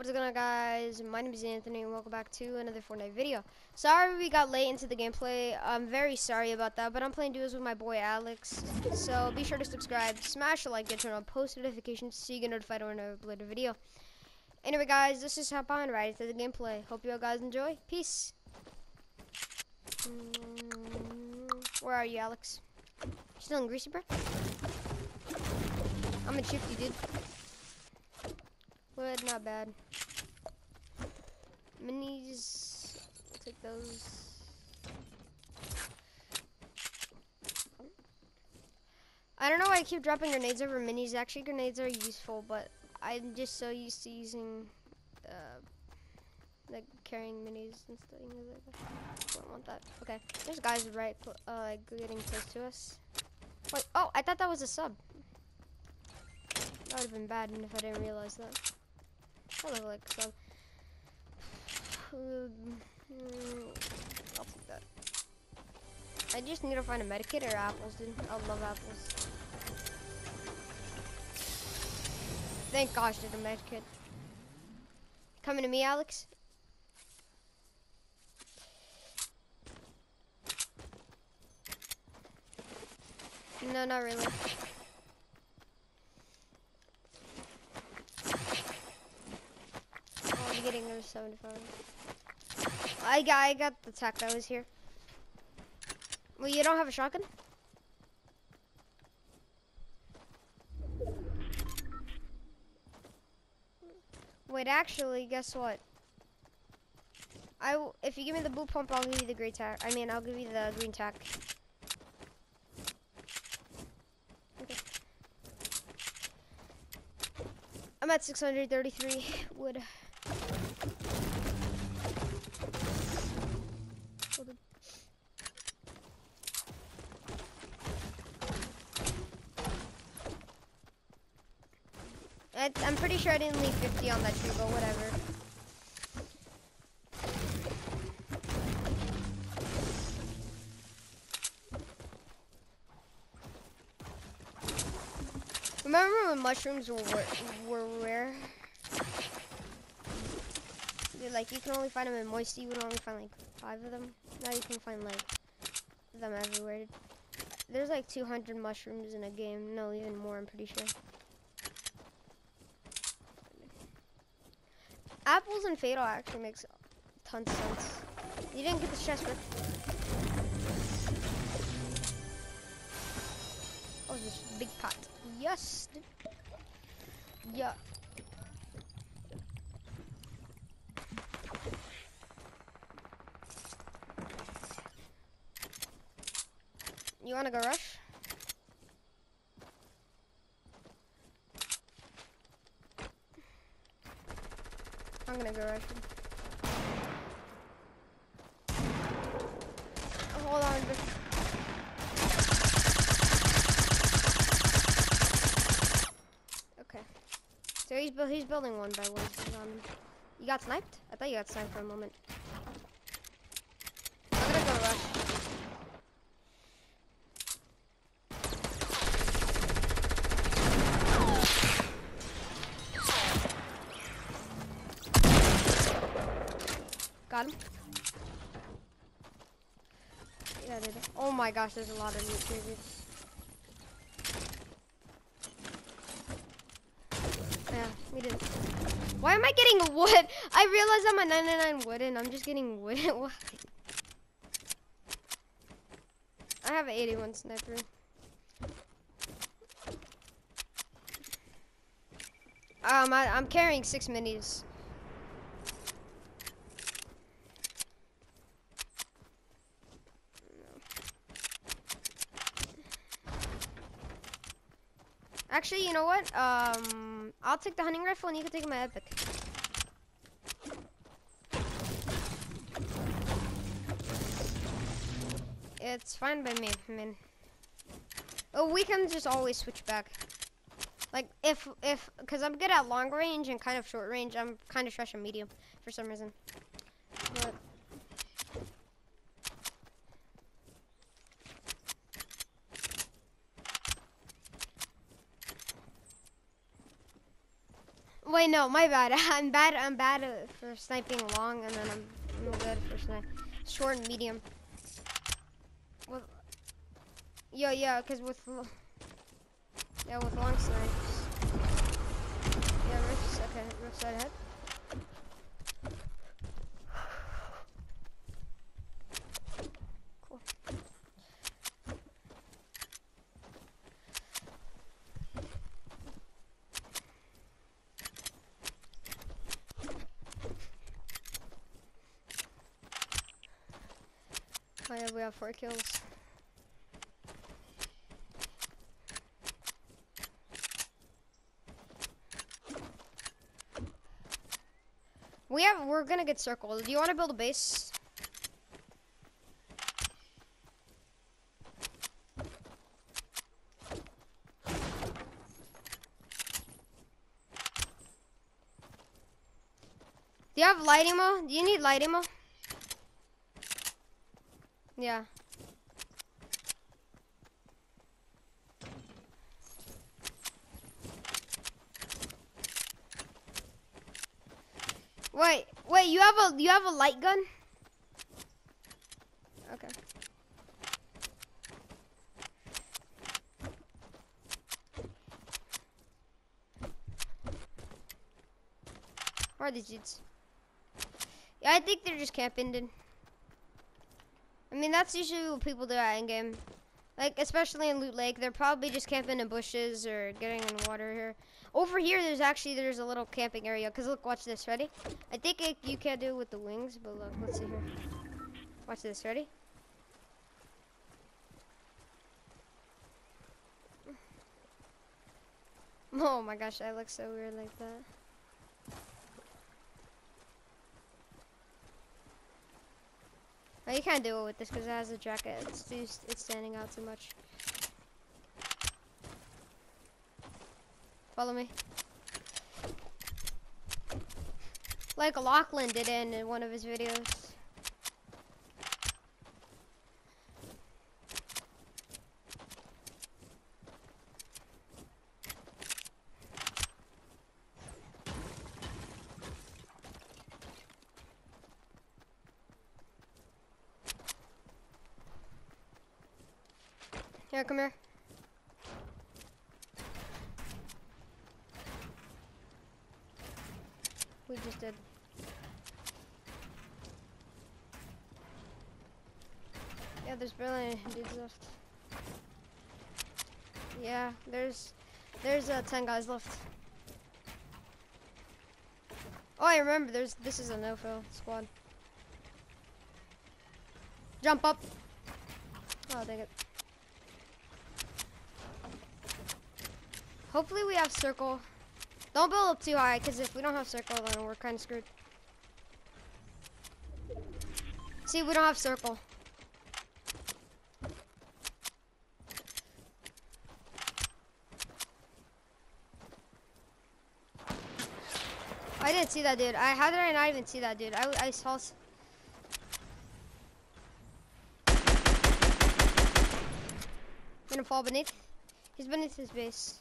What is going on guys? My name is Anthony and welcome back to another Fortnite video. Sorry we got late into the gameplay. I'm very sorry about that, but I'm playing duos with my boy Alex. So be sure to subscribe, smash the like, get turn on post notifications so you get notified when I upload a video. Anyway guys, this is Hop On right into the gameplay. Hope you all guys enjoy. Peace. Mm, where are you Alex? Still in Greasy bro? I'm in Shifty dude. Not bad. Minis, take those. I don't know why I keep dropping grenades over minis. Actually, grenades are useful, but I'm just so used to using, uh, like carrying minis and stuff. Like that. Don't want that. Okay, there's guys right, uh, getting close to us. Wait, oh, I thought that was a sub. That would have been bad if I didn't realize that. I like. Um, I'll take that. I just need to find a medikit or apples, dude. I love apples. Thank gosh there's a medikit. Coming to me, Alex? No, not really. Oh, I'm getting a 75. I got, I got the tech that was here. Well, you don't have a shotgun? Wait, actually, guess what? I if you give me the blue pump, I'll give you the green tac. I mean, I'll give you the green tac. Okay. I'm at 633 wood. I, I'm pretty sure I didn't leave 50 on that tree, but whatever. Remember when mushrooms were were rare? Like you can only find them in moisty. You would only find like five of them. Now you can find like them everywhere. There's like 200 mushrooms in a game. No, even more. I'm pretty sure. Apples and Fatal actually makes tons of sense. You didn't get the chest, bro. Oh, this big pot. Yes. Yeah. You wanna go rush? I'm gonna go him. Oh, hold on. Okay. So he's bu he's building one by one. You got sniped? I thought you got sniped for a moment. I'm gonna go rush. Got him. Yeah, did. Oh my gosh, there's a lot of loot here, Yeah, we did. Why am I getting wood? I realize I'm a 99 wood and I'm just getting wood. I have an 81 sniper. Um, I, I'm carrying six minis. Actually, you know what? Um, I'll take the hunting rifle and you can take my epic. It's fine by me, I mean. Oh, we can just always switch back. Like, if, if, because I'm good at long range and kind of short range, I'm kind of trash at medium for some reason. But, Wait, no, my bad. I'm bad. I'm bad for sniping long, and then I'm, I'm good for snipe short and medium. With yeah, yeah, cause with yeah with long snipes. Yeah, Rift's okay. Side ahead. Four kills. We have, we're gonna get circled. Do you wanna build a base? Do you have light ammo? Do you need light ammo? Yeah. Wait, wait, you have a you have a light gun? Okay. Where are these dudes? Yeah, I think they're just camping, dude. I mean, that's usually what people do at endgame. Like, especially in Loot Lake, they're probably just camping in bushes or getting in water here. Over here, there's actually, there's a little camping area. Because look, watch this, ready? I think it, you can't do it with the wings, but look, let's see here. Watch this, ready? Oh my gosh, I look so weird like that. Oh, you can't do it with this because it has a jacket. It's too, it's standing out too much. Follow me. Like Lachlan did in, in one of his videos. Here, come here. We just did. Yeah, there's barely any dudes left. Yeah, there's there's uh, ten guys left. Oh, I remember. There's this is a no-fill squad. Jump up. Oh, dang it. Hopefully we have circle. Don't build up too high, because if we don't have circle, then we're kind of screwed. See, we don't have circle. I didn't see that dude. I how did I not even see that dude? I I saw. s- Gonna fall beneath. He's beneath his base.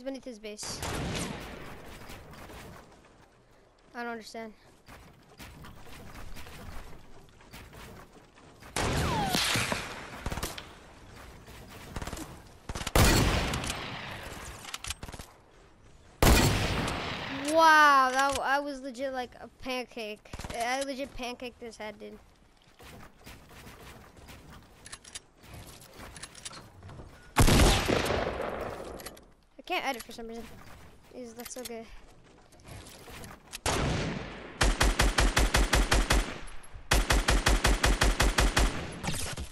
He's beneath his base. I don't understand. Wow, that I was legit like a pancake. I legit pancaked this head, dude. Can't edit for some reason. Is that's so good.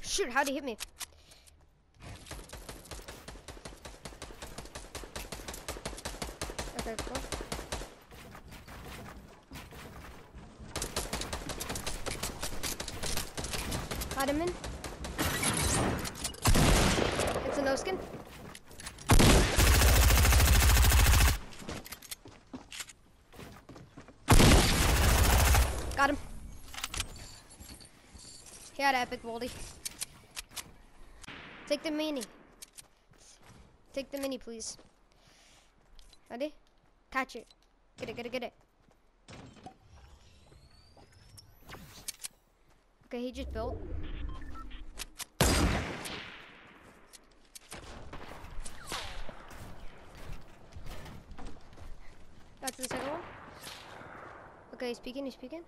Shoot, how'd he hit me? Okay, cool. Got him in. It's a no skin. Got him. He had epic Voldy. Take the mini. Take the mini, please. Ready? Catch it. Get it, get it, get it. Okay, he just built. Back to the second one. Okay, he's speaking, he's speaking.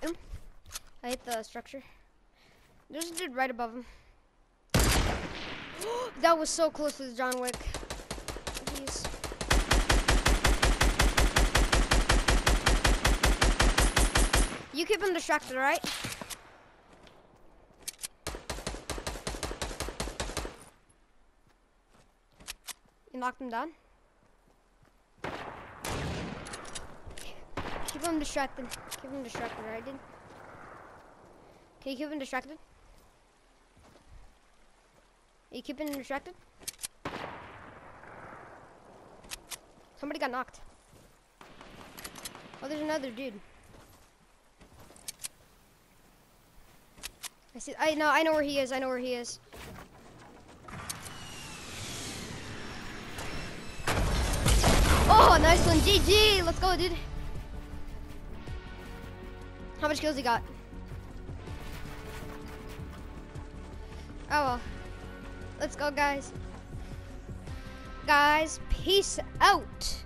Hit him. I hit the structure. There's a dude right above him. that was so close to the John Wick. Jeez. You keep him distracted, right? You knocked him down? Keep him distracted. Keep him distracted, right, dude? Can you keep him distracted? Are you keeping him distracted? Somebody got knocked. Oh, there's another dude. I see. I know. I know where he is. I know where he is. Oh, nice one. GG. Let's go, dude. How much kills he got? Oh, well. Let's go, guys. Guys, peace out.